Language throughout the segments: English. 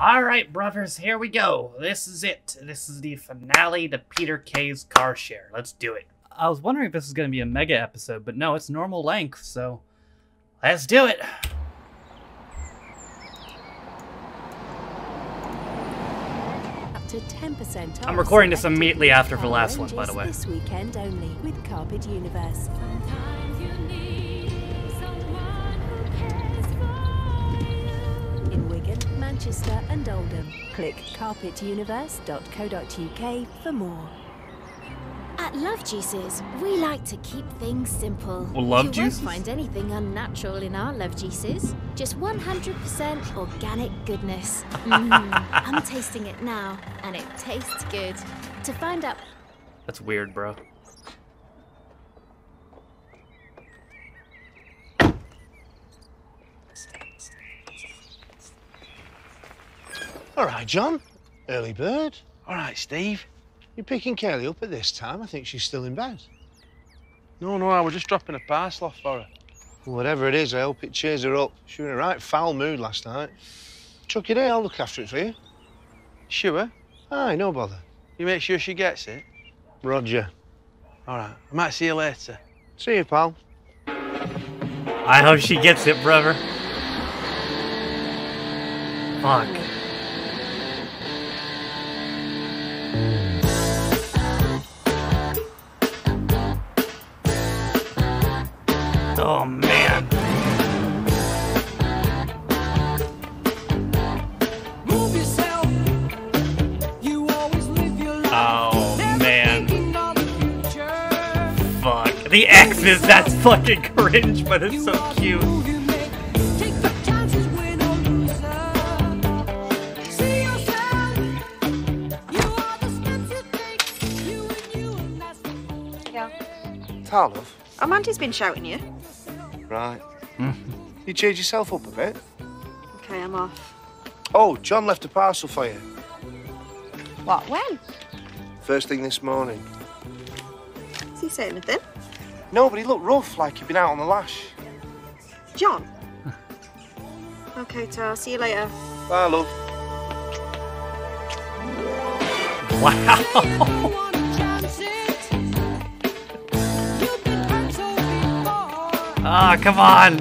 Alright, brothers, here we go. This is it. This is the finale to Peter Kay's car share. Let's do it. I was wondering if this was going to be a mega episode, but no, it's normal length, so let's do it. Up to 10% I'm recording this immediately after the last one, by the way. This weekend only with Carpet Universe. Wigan, Manchester, and Oldham. Click carpetuniverse.co.uk for more. At Love Juices, we like to keep things simple. Well, Love you Juices? won't find anything unnatural in our Love Juices. Just 100% organic goodness. Mm, I'm tasting it now, and it tastes good. To find out That's weird, bro. All right, John. Early bird. All right, Steve. You're picking Kelly up at this time. I think she's still in bed. No, no, I was just dropping a parcel off for her. Well, whatever it is, I hope it cheers her up. She was in a right foul mood last night. Chuck it in, I'll look after it for you. Sure. Aye, no bother. You make sure she gets it. Roger. All right. I might see you later. See you, pal. I hope she gets it, brother. Fuck. Take. You and you, and that's the Yeah. Tarlov. Amanda's been shouting you. Right. Hmm. You cheered yourself up a bit. Okay, I'm off. Oh, John left a parcel for you. What? When? First thing this morning. Is he saying anything? No, but he looked rough, like he'd been out on the lash. John? okay, Tar, see you later. Bye, love. Wow. one chance it. You've been hurt so before. Ah, come on.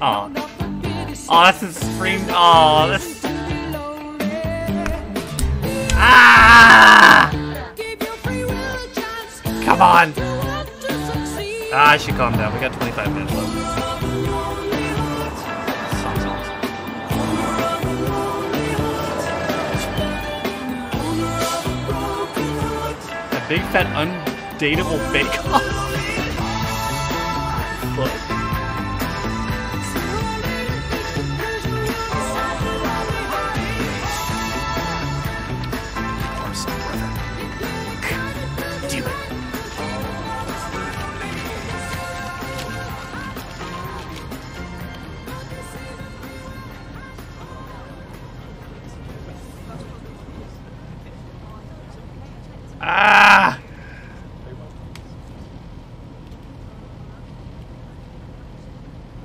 Watch Oh, that's a scream. Oh, that's. Ah! Come on. Ah, I should calm down. We got 25 minutes left. A big fat undateable bake off.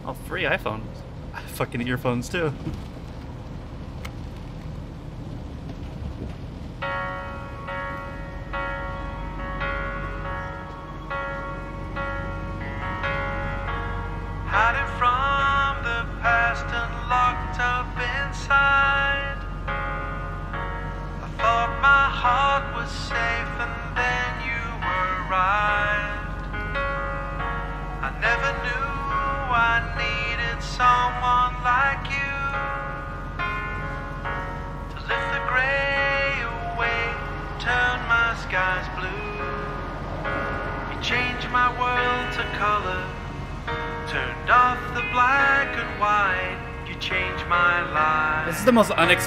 Oh, free iPhone. Fucking earphones too.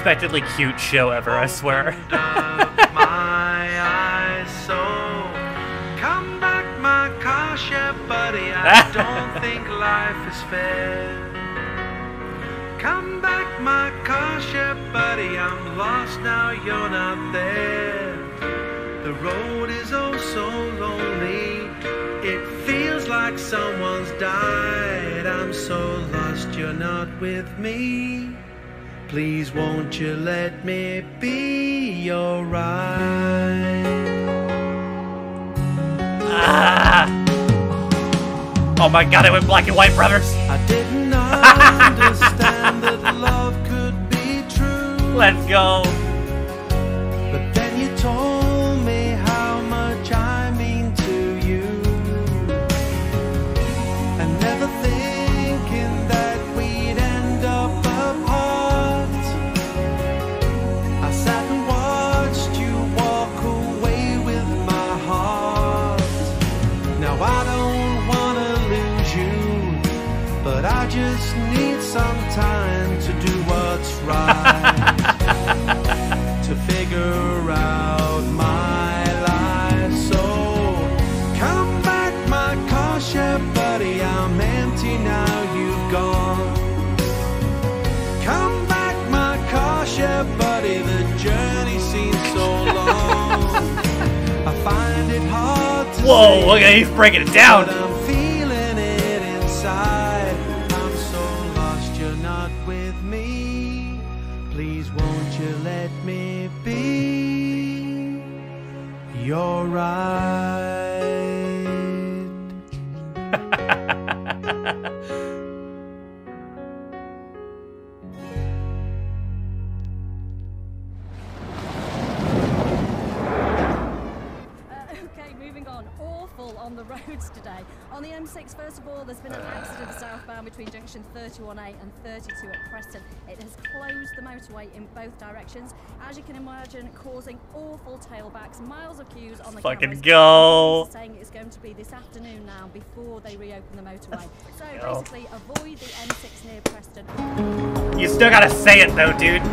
Unexpectedly cute show ever, I swear. My eyes, so come back, my car share buddy. I don't think life is fair. Come back, my car share buddy. I'm lost now, you're not there. The road is oh so lonely. like someone's died. I'm so lost you're not with me. Please won't you let me be your ride? Ah. Oh my god, it went black and white, brothers. I didn't understand that love could be true. Let's go. Just need some time to do what's right to figure out my life. So come back, my car share buddy. I'm empty now, you've gone. Come back, my car share buddy. The journey seems so long. I find it hard to Whoa, at he's breaking it down. Awful on the roads today. On the M6, first of all, there's been an accident southbound between junction 31A and 32 at Preston. It has closed the motorway in both directions, as you can imagine, causing awful tailbacks, miles of queues on the Fucking cameras. go. Saying it's going to be this afternoon now before they reopen the motorway. So go. basically, avoid the M6 near Preston. You still gotta say it though, dude.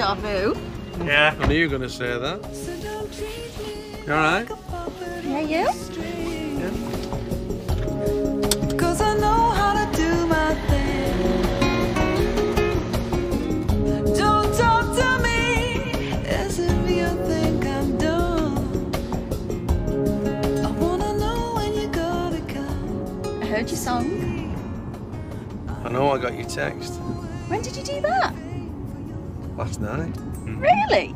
Deja vu. Yeah. I knew you were going to say that. So don't treat me You alright? like a puppet Yeah, you? a. Cause I know how to do my thing. Don't talk to me as if you think I'm dumb. I wanna know when you gotta come. I heard your song. I know I got your text When did you do that? Last night. Really?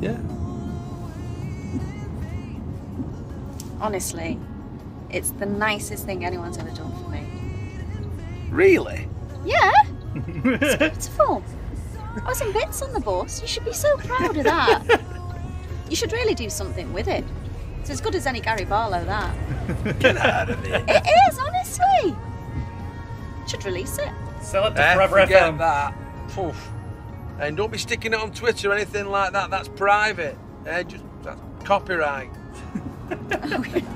Yeah. Honestly, it's the nicest thing anyone's ever done for me. Really? Yeah, it's beautiful. I was in bits on the bus. You should be so proud of that. you should really do something with it. It's as good as any Gary Barlow, that. Get out of here. It is, honestly. Should release it. Sell it to Eh, Forever forget FM. that. Poof. And don't be sticking it on Twitter or anything like that. That's private. Eh, just that's copyright.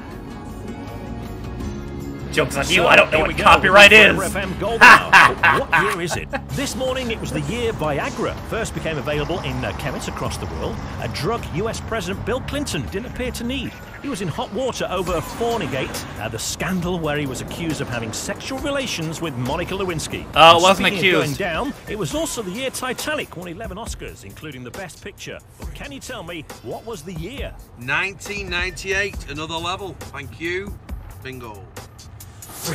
Joke's on So, you, I don't know what we copyright with is. FM Gold what year is it? This morning it was the year Viagra first became available in uh, chemists across the world. A drug US President Bill Clinton didn't appear to need. He was in hot water over Fornigate, uh, the scandal where he was accused of having sexual relations with Monica Lewinsky. Oh, it And wasn't speaking of accused. Going down, it was also the year Titanic won 11 Oscars, including the Best Picture. But can you tell me what was the year? 1998, another level. Thank you. Bingo.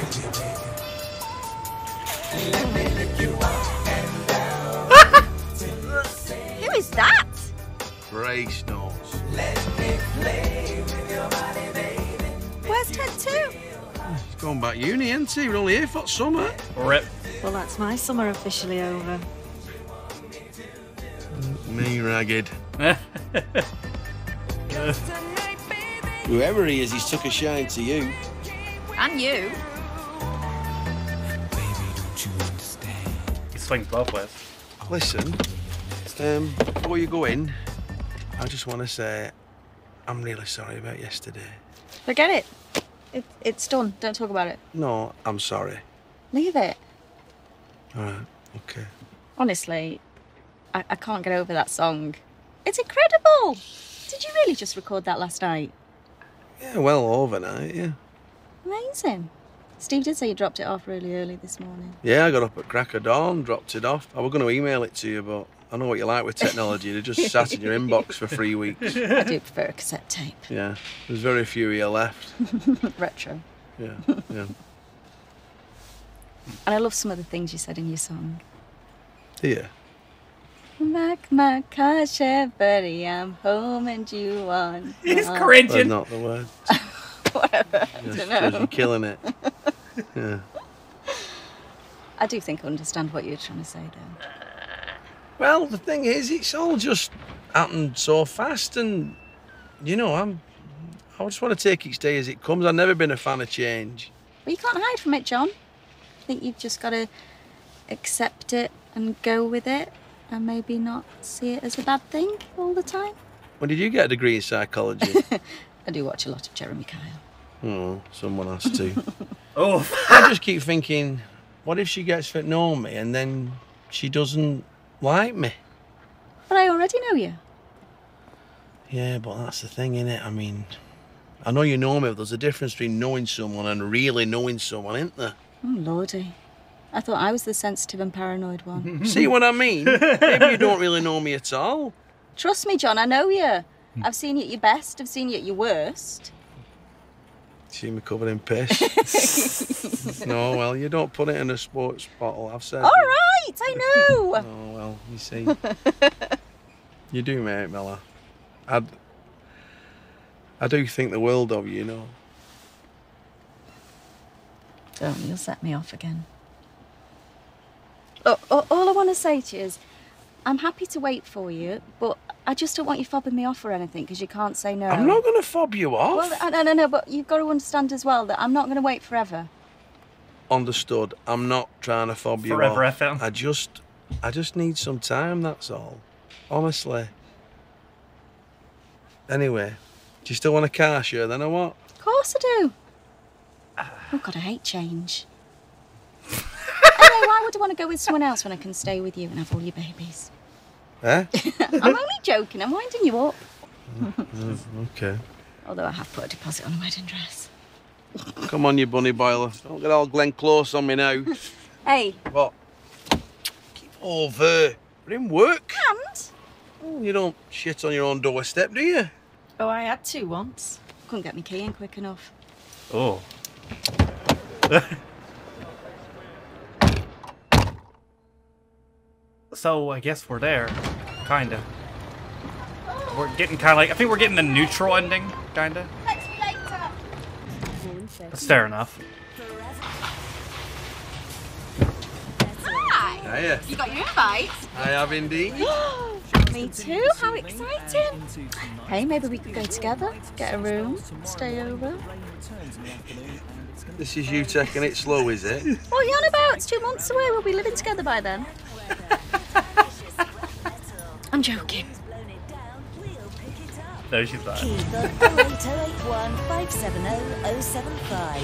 Who is that? Grace notes. Where's Ted 2? He's going back uni, isn't he? We're only here for summer. Rip. Well, that's my summer officially over. Me ragged. Whoever he is, he's took a shine to you. And you. Swings both ways. Listen, um, before you go in, I just want to say I'm really sorry about yesterday. Forget it. it. It's done. Don't talk about it. No, I'm sorry. Leave it. All right, okay. Honestly, I, I can't get over that song. It's incredible. Did you really just record that last night? Yeah, well, overnight, yeah. Amazing. Steve did say you dropped it off really early this morning. Yeah, I got up at crack of dawn, dropped it off. I was going to email it to you, but I know what you like with technology. They just sat in your inbox for three weeks. I do prefer a cassette tape. Yeah, there's very few of you left. Retro. Yeah, yeah. And I love some of the things you said in your song. Yeah. Mac, my car share, buddy, I'm home and you on. He's my- cringing. That's not the word. Whatever. I Yeah, don't because you're killing it. Yeah. I do think I understand what you're trying to say, though. Well, the thing is, it's all just happened so fast, and you know, I'm. I just want to take each day as it comes. I've never been a fan of change. Well, you can't hide from it, John. I think you've just got to accept it and go with it and maybe not see it as a bad thing all the time. When did you get a degree in psychology? I do watch a lot of Jeremy Kyle. oh, someone has to. Oh, I just keep thinking, what if she gets to know me and then she doesn't like me? But I already know you. Yeah, but that's the thing, innit? I mean, I know you know me, but there's a difference between knowing someone and really knowing someone, isn't there? Oh, lordy. I thought I was the sensitive and paranoid one. See what I mean? Maybe you don't really know me at all. Trust me, John, I know you. I've seen you at your best, I've seen you at your worst. See me covered in piss. no, well, you don't put it in a sports bottle. I've said. All right, I know. Oh well, you see, you do, mate, Miller. I, I do think the world of you, you know. Don't, you'll set me off again. All I want to say to you is, I'm happy to wait for you, but I just don't want you fobbing me off or anything because you can't say no. I'm not going to fob you off. Well, uh, no, no, don't but you've got to understand as well that I'm not going to wait forever. Understood. I'm not trying to fob you off. Forever off. FM. I just, I just need some time. That's all. Honestly. Anyway, do you still want a car share then or what? Of course I do. Oh God, I hate change. anyway, why would I want to go with someone else when I can stay with you and have all your babies? Eh? I'm only joking. I'm winding you up. Mm, okay. Although I have put a deposit on a wedding dress. Come on, you bunny boiler. Don't get all Glenn Close on me now. Hey, what? Keep over. We're in work. and Oh, you don't shit on your own doorstep, do you? oh, I had to once. Couldn't get my key in quick enough. oh. so I guess we're there, kinda. We're getting kind of like I think we're getting the neutral ending, kinda. Text me. That's fair enough. Hi. Hiya. You got your invite? I have indeed. Me too. How exciting! Hey, maybe we could go together, get a room, stay over. This is you taking it slow, is it? What are you on about? It's two months away. We'll be living together by then. I'm joking. No, she's not. Keep the 08081 570 075.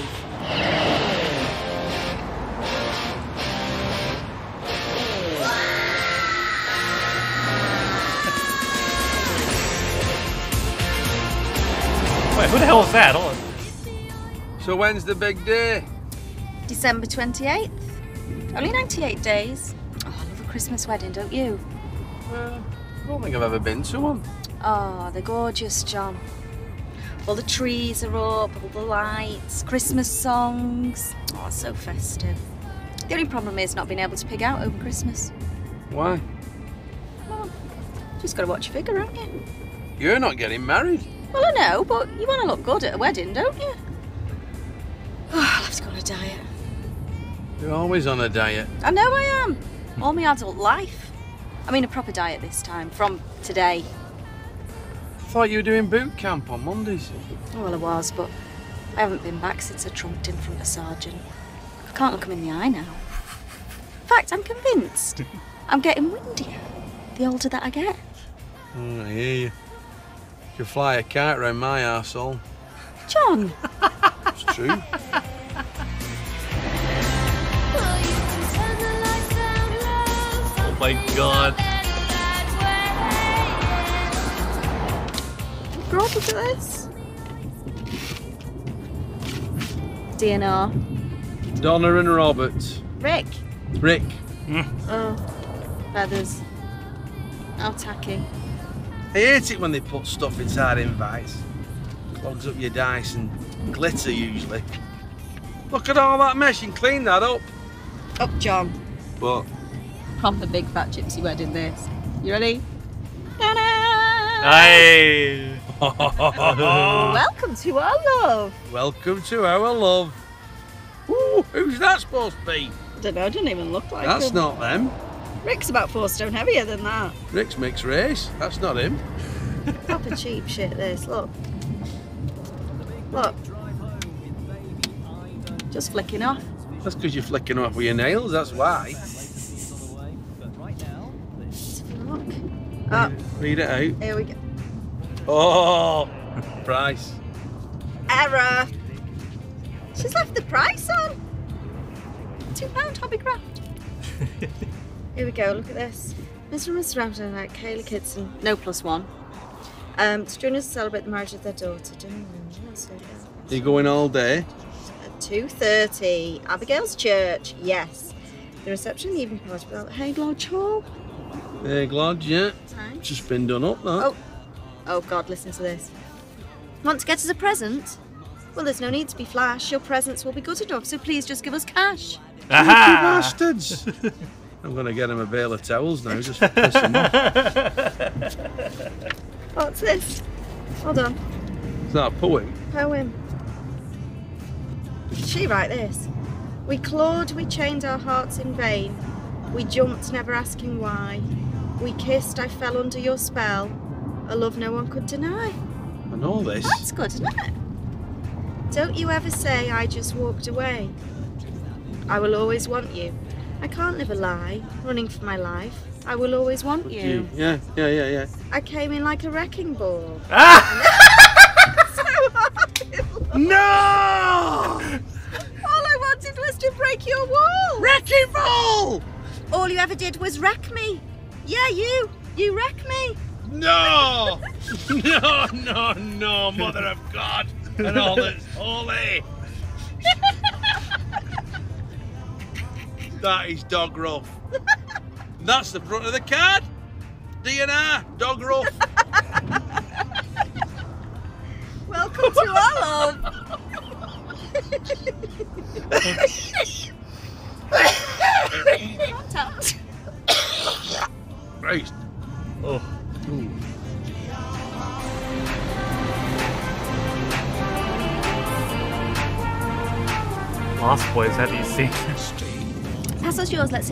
Wait, who the hell is that? Hold on. So when's the big day? December 28th. Only 98 days. Oh, I love a Christmas wedding, don't you? Well, I don't think I've ever been to one. Oh, they're gorgeous, John. All the trees are up, all the lights, Christmas songs. Oh, so festive. The only problem is not being able to pig out over Christmas. Why? Just gotta watch your figure, haven't you? You're not getting married. Well, I know, but you want to look good at a wedding, don't you? Oh, I'll have to go on a diet. You're always on a diet. I know I am. All my adult life. I mean, a proper diet this time, from today. I thought you were doing boot camp on Mondays. Oh, well, I was, but I haven't been back since I trumped in front of Sergeant. I can't look him in the eye now. In fact, I'm convinced I'm getting windier the older that I get. Mm, I hear you. You can fly a kite round my arsehole. John, It's true. my god. God, look at this. DNR. Donna and Robert. Rick. Rick. Mm. Oh, feathers. How tacky. I hate it when they put stuff inside invites. Clogs up your dice and glitter usually. Look at all that mesh and clean that up. Up, John. But Proper big fat gypsy wedding this. You ready? Hey. Welcome to our love. welcome to our love. Ooh, who's that supposed to be? I don't know, doesn't even look like That's him. not them. Rick's about four stone heavier than that. Rick's mixed race. That's not him. Proper cheap shit, this. Look. Look. Just flicking off. That's because you're flicking off with your nails, that's why. Oh, Read it out. here we go. Oh, price. Error. She's left the price on. Two pound Hobbycraft. Here we go. Look at this. Mr. and Mrs. Raptor, like Kaylee Kidson, no plus one. Um, to join us to celebrate the marriage of their daughter. Are you going all day? At two thirty, Abigail's church. Yes. The reception, the evening party. Well, Hague Lodge Hall. Hey, Glad, yeah. Time. Just been done up, that. Oh, oh God! Listen to this. Want to get us a present? Well, there's no need to be flash. Your presents will be good enough. So please just give us cash. Cheeky bastards! I'm going to get him a bale of towels now, just to piss him off. What's this? Hold on. Is that a poem? Poem. Did she write this? We clawed, we chained our hearts in vain. We jumped, never asking why. We kissed, I fell under your spell. A love no one could deny. And all this. That's good, isn't it? Don't you ever say I just walked away. I will always want you. I can't live a lie, running for my life. I will always want you. Yeah, yeah, yeah, yeah. I came in like a wrecking ball. No! All I wanted was to break your wall. Wrecking ball! All you ever did was wreck me. Yeah, you. You wreck me. No! no, no, no, Mother of God and all that's holy. that is dog rough. That's the front of the card. DNR, dog rough.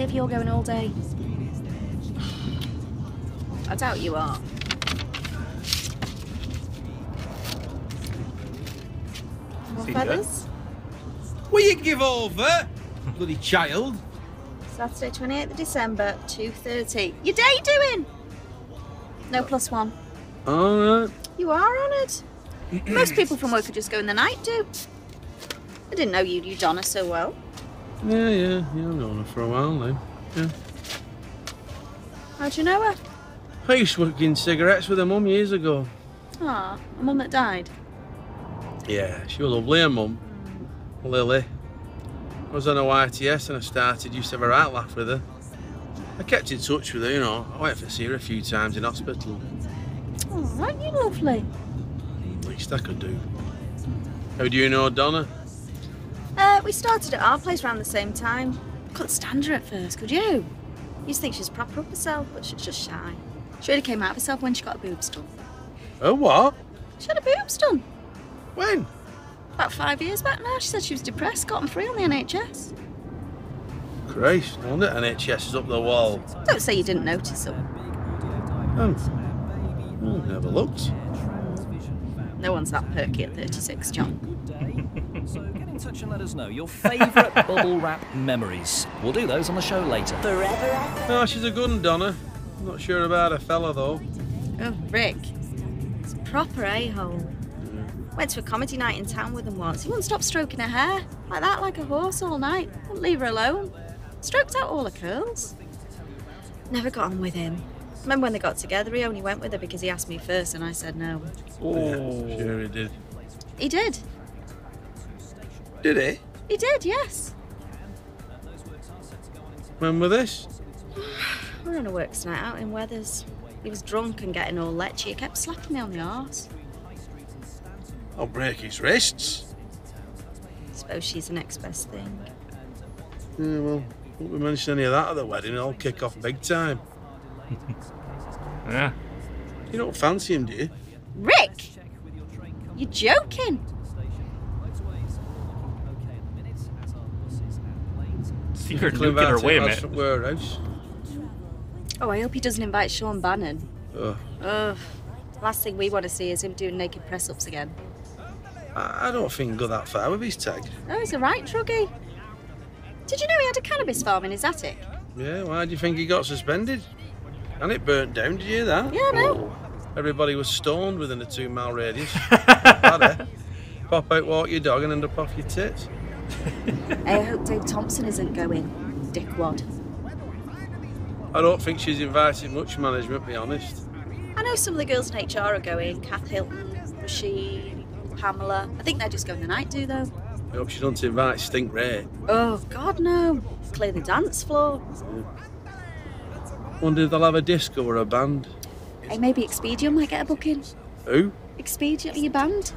See if you're going all day. I doubt you are. More See feathers? Will you give over? Bloody child. Saturday, 28th of December, 2.30. Your day doing? No plus one. Alright. You are honoured. Most people from work could just go in the night, do. I didn't know you knew Donna so well. Yeah, yeah, yeah, I've known her for a while now. Yeah. How'd you know her? I used to work in cigarettes with her mum years ago. Ah, a mum that died. Yeah, she was lovely, her mum. Lily. I was on a YTS and I started, used to have a right laugh with her. I kept in touch with her, you know. I went to see her a few times in hospital. Oh, aren't you lovely? Least I could do. How do you know Donna? Uh, we started at our place around the same time. Couldn't stand her at first, could you? Used to think she's proper up herself, but she's just shy. She really came out of herself when she got her boobs done. Oh, what? She had her boobs done. When? About five years back now. She said she was depressed, got them free on the NHS. Christ, no wonder NHS is up the wall. Don't say you didn't notice them. Oh. Oh, never looked. No one's that perky at 36, John. So get in touch and let us know your favourite bubble wrap memories. We'll do those on the show later. Forever No, oh, she's a good one, Donna. I'm not sure about a fella, though. Oh, Rick. It's a proper a-hole. Went to a comedy night in town with him once. He wouldn't stop stroking her hair. Like that, like a horse all night. Wouldn't leave her alone. Stroked out all her curls. Never got on with him. Remember when they got together, he only went with her because he asked me first and I said no. Oh. Yeah, sure he did. He did. Did he? He did, yes. When were this? We were on a works night out in Weathers. He was drunk and getting all lechy. He kept slapping me on the arse. I'll break his wrists. Suppose she's the next best thing. Yeah, well, won't we mention any of that at the wedding? I'll kick off big time. Yeah. You don't fancy him, do you? Rick! You're joking? Secret Think nuclear about it, way, lads man. Warehouse. Oh, I hope he doesn't invite Sean Bannon. Ugh. Ugh. Last thing we want to see is him doing naked press ups again. I, I don't think he'll go that far with his tag. Oh, he's a right druggie. Did you know he had a cannabis farm in his attic? Yeah, why do you think he got suspended? And it burnt down, did you hear that? Yeah, I know. Oh. Everybody was stoned within a two mile radius. Pop out, walk your dog, and end up off your tits. I hope Dave Thompson isn't going. Dickwad. I don't think she's invited much management, be honest. I know some of the girls in HR are going. Kath Hilton, Rashid, Pamela. I think they're just going the night do though. I hope she doesn't invite Stink Ray. Oh, God, no. Clear the dance floor. Wonder if they'll have a disco or a band. Hey, maybe Expedium might get a booking. Who? Expedium, your band?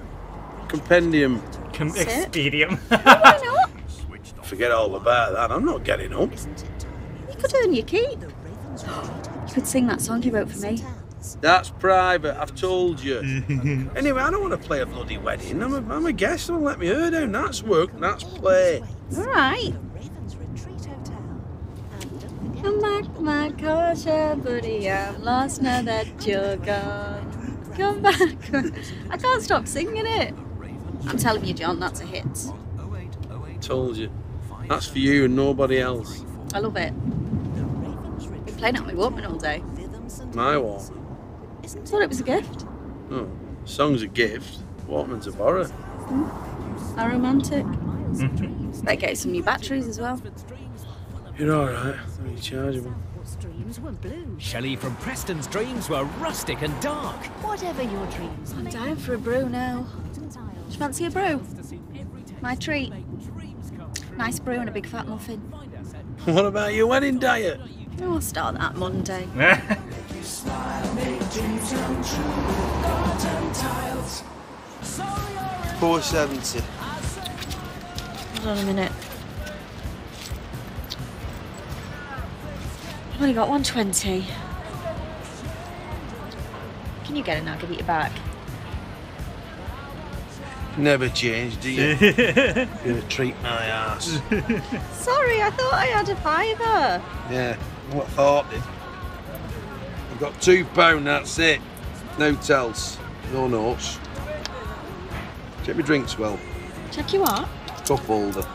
Compendium. Com- Sit. Expedium. Why not? Forget all about that. I'm not getting up. You could earn your keep. You could sing that song you wrote for me. That's private, I've told you. anyway, I don't want to play a bloody wedding. I'm a, I'm a guest, don't let me her down. That's work, that's play. All right. Come back, my kosher buddy. I'm lost now that you're gone. Come back. I can't stop singing it. I'm telling you, John, that's a hit. Told you. That's for you and nobody else. I love it. Been playing it on my Walkman all day. My one. Thought it was a gift. Oh, song's a gift. Walkman's a borrow. Hmm. How romantic. Hmm. Better get some new batteries as well. You're alright. Rechargeable. dreams were blue. Shelley from Preston's dreams were rustic and dark. Whatever your dreams I'm may dying for a brew now. Do you fancy a brew? My treat. Nice brew and a big fat muffin. What about your wedding diet? Oh, I'll start that Monday. Four seventy. Hold on a minute. I've only got 120. Can you get it now? Give it you back? Never change, do you? You're gonna treat my ass. Sorry, I thought I had a fiver. Yeah, what thought did? I've got two pound, that's it. No tells, no notes. Check my drinks well. Check you out. Cup holder.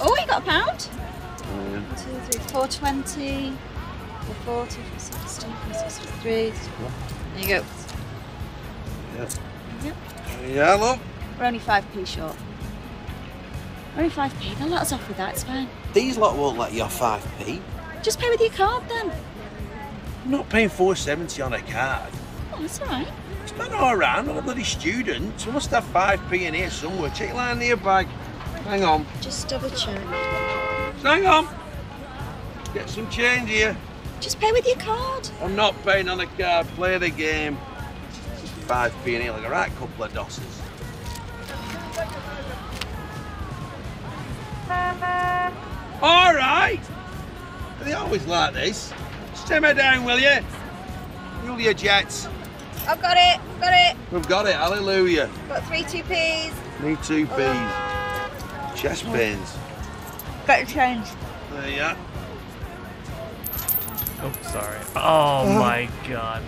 Oh, you got a pound? Two, three, four twenty, four forty, four sixty, four sixty-three. There you go. Yeah. Yep. Yeah, love. We're only five p short. We're only five p. They'll let us off with that. It's fine. These lot won't let you off 5p. Just pay with your card then. I'm not paying 470 on a card. Oh, that's all right. It's not all around, I'm a bloody student. So I must have 5p in here somewhere. Check line in your bag. Hang on. Just double check. Hang on. Get some change here. Just pay with your card. I'm not paying on a card. Play the game. 5p in here like a right couple of dosses. All right. They always like this. Simmer down, will you? Julia Jets. I've got it. Got it. We've got it. Hallelujah. Got three two p's. Need two oh. P's. Chest oh. pains. Got your change. There you are. Oh, sorry. Oh, oh. my god.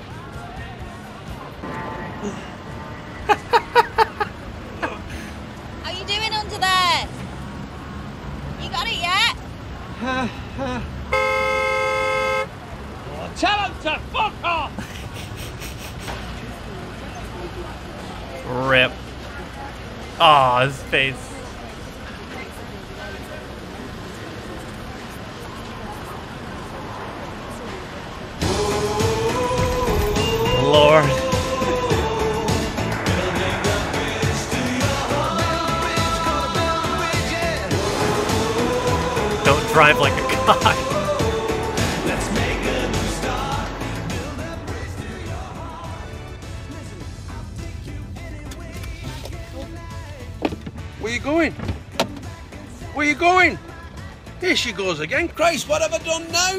How you doing under there? You got it yet? Tell him to fuck off! Rip. Aw, his face. Here she goes again. Christ, what have I done now?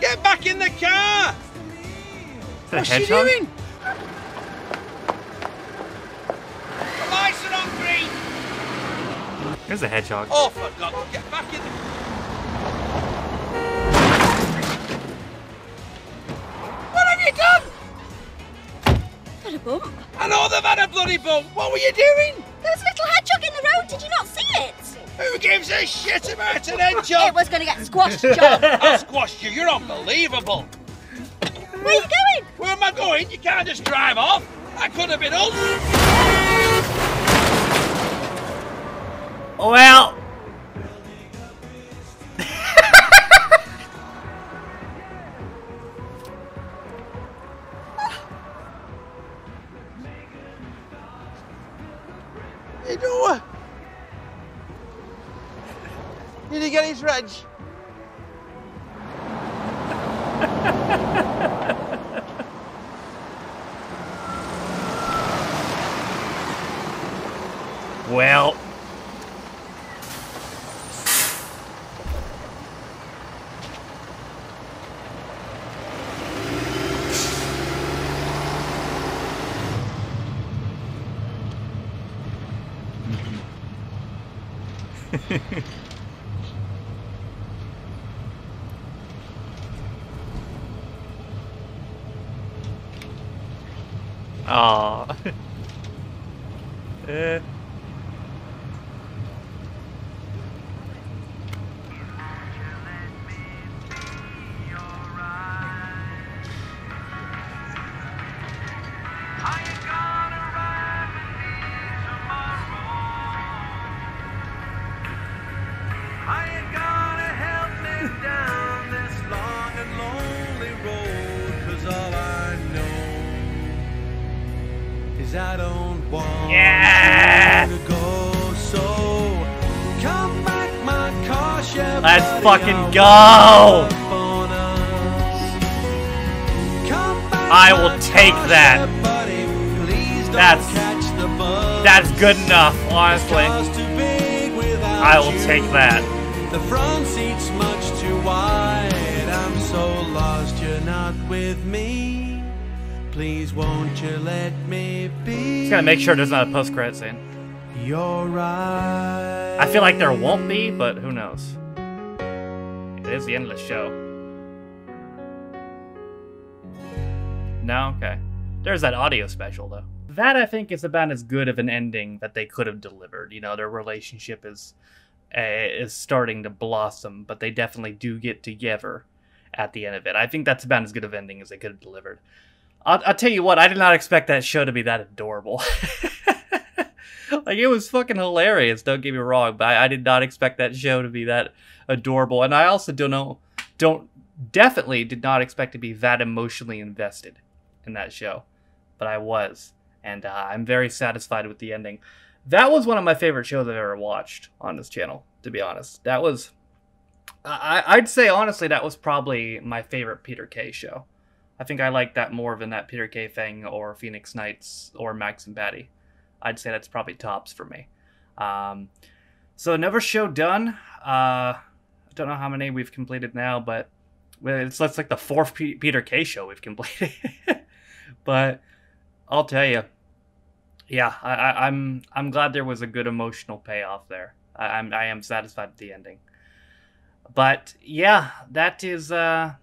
Get back in the car! Is What's she doing? The lights are on green! Here's a hedgehog. Oh, for God, get back in the... What have you done? Had a bump. I know they've had a bloody bump. What were you doing? There was a little hedgehog in the road. Did you not see it? Who gives a shit about an hedgehog? It was going to get squashed, John. I squashed you. You're unbelievable. Where are you going? Where am I going? You can't just drive off. That could have been us. Well. Did he get his reg? I don't want Yeah. to go. So come back, my car share Let's fucking go. wait on us. Come back, I will take that. buddy, please don't That's catch the bus. that's good enough, honestly. Car's too big without I will take that. The front seat's much too wide. I'm so lost you're not with me. Please won't you let me be? Just gotta make sure there's not a post credit scene. You're right. I feel like there won't be, but who knows? It is the end of the show. No, okay. There's that audio special though. That I think is about as good of an ending that they could have delivered. You know, their relationship is uh, is starting to blossom, but they definitely do get together at the end of it. I think that's about as good of ending as they could have delivered. I'll, I'll tell you what, I did not expect that show to be that adorable. like it was fucking hilarious. Don't get me wrong, but I, I did not expect that show to be that adorable, and I also don't know, don't definitely did not expect to be that emotionally invested in that show, but I was, and uh, I'm very satisfied with the ending. That was one of my favorite shows I've ever watched on this channel. To be honest, that was, I, I'd say honestly that was probably my favorite Peter Kay show. I think I like that more than that Peter Kay thing or Phoenix Nights or Max and Paddy. I'd say that's probably tops for me. Um, so another show done. Uh, I don't know how many we've completed now, but it's that's like the fourth P- Peter Kay show we've completed. but I'll tell you, yeah, I, I, I'm I'm glad there was a good emotional payoff there. I, I'm I am satisfied with the ending. But yeah, that is uh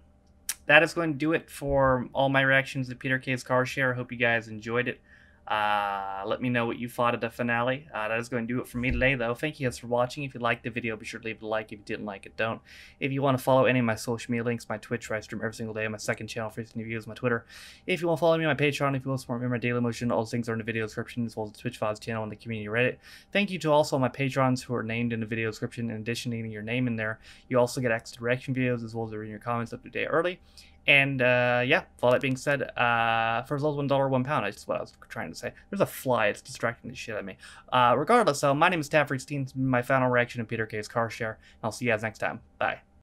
that is going to do it for all my reactions to Peter Kay's car share. I hope you guys enjoyed it. Uh, let me know what you thought of the finale. Uh, that is going to do it for me today, though. Thank you guys for watching. If you liked the video, be sure to leave a like. If you didn't like it, don't. If you want to follow any of my social media links, my Twitch, where I stream every single day, my second channel for new views, my Twitter. If you want to follow me on my Patreon, if you want to support me on my Daily Motion, all those things are in the video description, as well as the Twitch Files channel and the community Reddit. Thank you to also my patrons who are named in the video description. In addition to getting your name in there, you also get extra reaction videos, as well as reading your comments up to date early. And uh, yeah, with all that being said, uh, for as low as one dollar, one pound. That's what I was trying to say. There's a fly; it's distracting the shit out of me. Uh, regardless, so my name is Taffe316. My final reaction to Peter Kay's car share. I'll see you guys next time. Bye.